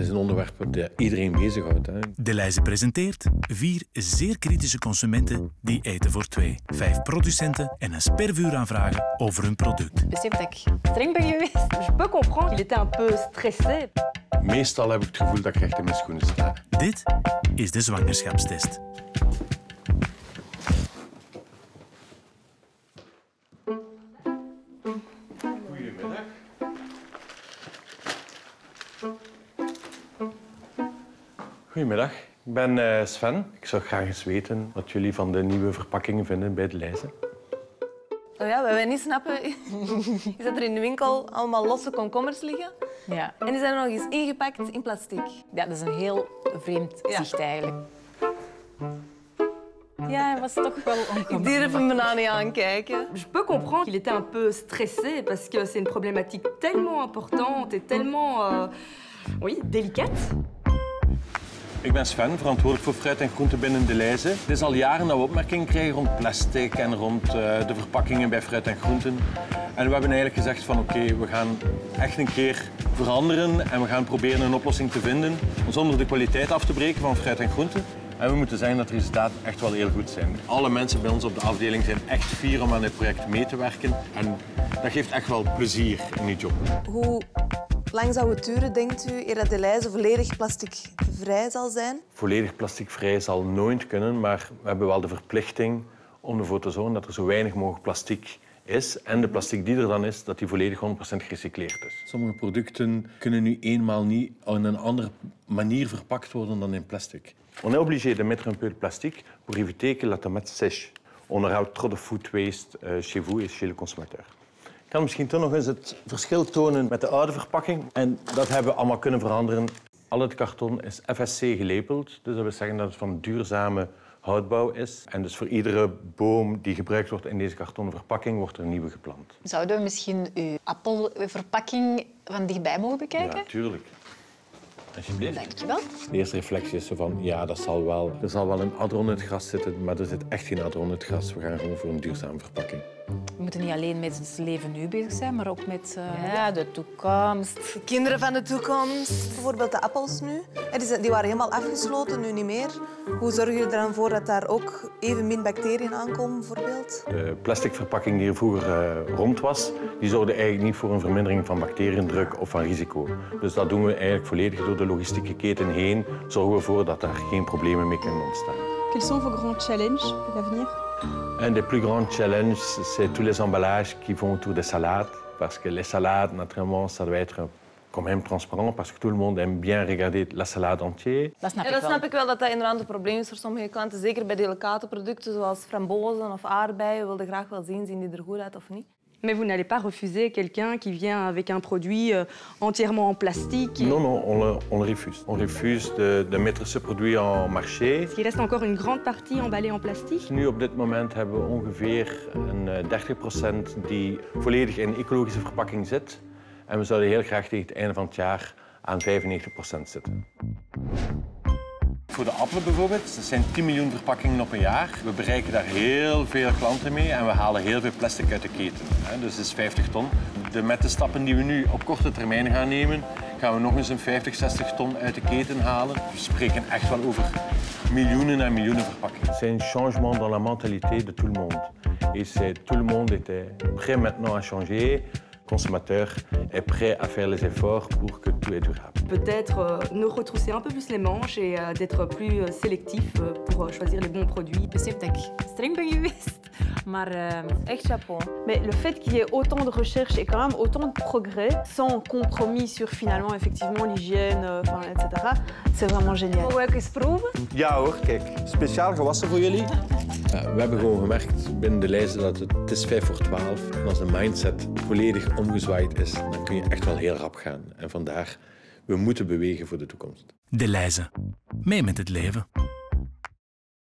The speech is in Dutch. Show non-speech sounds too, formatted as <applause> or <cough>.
is een onderwerp dat iedereen bezighoudt. Hè. De Leize presenteert vier zeer kritische consumenten die eten voor twee. Vijf producenten en een spervuur aanvragen over hun product. Besef dat ik streng ben geweest. Je peux comprendre qu'il était un peu stressé. Meestal heb ik het gevoel dat ik recht in mijn schoenen sta. Dit is de zwangerschapstest. Goedemiddag. Goedemiddag, ik ben eh, Sven. Ik zou graag eens weten wat jullie van de nieuwe verpakkingen vinden bij de Leize. Oh ja, wat wij niet snappen <laughs> is dat er in de winkel allemaal losse komkommers liggen. Ja. En die zijn nog eens ingepakt in plastic. ja, dat is een heel vreemd Ja. zicht eigenlijk. Ja, hij was toch wel Ik durf hem bijna niet aankijken. Je peux comprendre qu'il était un peu stressé parce que c'est une problématique tellement importante et tellement euh, oui, délicate. Ik ben Sven, verantwoordelijk voor fruit en groenten binnen de Leize. Het is al jaren dat we opmerkingen krijgen rond plastic en rond eh, de verpakkingen bij fruit en groenten. En we hebben eigenlijk gezegd van oké, we gaan echt een keer veranderen en we gaan proberen een oplossing te vinden zonder de kwaliteit af te breken van fruit en groenten. En we moeten zeggen dat de resultaten echt wel heel goed zijn. Alle mensen bij ons op de afdeling zijn echt fier om aan dit project mee te werken. En dat geeft echt wel plezier in die job. Hoe lang zou het duren, denkt u, eer dat de lijzen volledig plasticvrij zal zijn? Volledig plasticvrij zal nooit kunnen, maar we hebben wel de verplichting om ervoor te zorgen dat er zo weinig mogelijk plastic is. En de plastic die er dan is, dat die volledig 100% gerecycleerd is. Sommige producten kunnen nu eenmaal niet op een andere manier verpakt worden dan in plastic. On est obligé de mettre un peu de plastique pour éviter que la tomate sèche. On aura trop de food waste euh, chez vous et chez le consommateur. Ik kan misschien toch nog eens het verschil tonen met de oude verpakking. En dat hebben we allemaal kunnen veranderen. Al het karton is FSC gelabeld. Dus dat wil zeggen dat het van duurzame houtbouw is. En dus voor iedere boom die gebruikt wordt in deze kartonnen verpakking wordt er een nieuwe geplant. Zouden we misschien uw appelverpakking van dichtbij mogen bekijken? Ja, tuurlijk. Alsjeblieft. Dankjewel. De eerste reflectie is zo van, ja, dat zal wel. Er zal wel een adder onder het gras zitten, maar er zit echt geen adder onder het gras. We gaan gewoon voor een duurzame verpakking. We moeten niet alleen met het leven nu bezig zijn, maar ook met eh, ja, de toekomst. De kinderen van de toekomst. Bijvoorbeeld de appels nu. Die waren helemaal afgesloten, nu niet meer. Hoe zorg je er dan voor dat daar ook evenmin bacteriën aankomen, bijvoorbeeld? De plastic verpakking die er vroeger eh, rond was, die zorgde eigenlijk niet voor een vermindering van bacteriëndruk of van risico. Dus dat doen we eigenlijk volledig door de logistieke keten heen. Zorgen we ervoor dat daar geen problemen mee kunnen ontstaan. Quels sont vos grands challenges pour l'avenir Un des plus grands challenges, c'est tous les emballages qui vont autour des salades. Parce que les salades, naturellement, ça doit être quand même transparent, parce que tout le monde aime bien regarder la salade entière. Dat snap Ja, ik dat wel. snap ik wel dat dat inderdaad een probleem is voor sommige klanten. Zeker bij delicate producten zoals frambozen of aardbeien. We wilden graag wel zien, zien die er goed uit of niet. Mais vous n'allez pas refuser quelqu'un qui vient avec un produit euh, entièrement en plastique. et- Non, non, on le, on le refuse. On refuse de, de mettre ce produit en marché. Parce qu'il reste encore une grande partie emballée en plastique. Nu op dit moment hebben we ongeveer een eh, 30% die volledig in ecologische verpakking zit. En we zouden heel graag tegen het einde van het jaar aan 95% zitten. Voor de appelen bijvoorbeeld, dat zijn 10 miljoen verpakkingen op een jaar. We bereiken daar heel veel klanten mee en we halen heel veel plastic uit de keten. Dus dat is 50 ton. Met de stappen die we nu op korte termijn gaan nemen, gaan we nog eens een 50, 60 ton uit de keten halen. We spreken echt wel over miljoenen en miljoenen verpakkingen. C'est un changement dans la mentalité de tout le monde. Et c'est tout le monde était prêt maintenant à changer. Consommateur est prêt à faire les efforts pour que tout est durable. Peut-être euh, nous retrousser un peu plus les manches et euh, d'être plus euh, sélectif euh, pour choisir les bons produits. Besef dat streng geweest. Maar eh, Echt chapeau. Mais le fait qu'il y ait autant de recherches et quand même autant de progrès, sans compromis sur finalement effectivement l'hygiène, euh, enfin, etc., c'est vraiment génial. Mogen we eens proeven? Ja hoor, kijk, speciaal gewassen voor jullie. Ja, we hebben gewoon gemerkt binnen de lijsten dat het, het is 5 voor 12 En als de mindset volledig omgezwaaid is, dan kun je echt wel heel rap gaan. En vandaar, we moeten bewegen voor de toekomst. De Leize. Mee met het leven.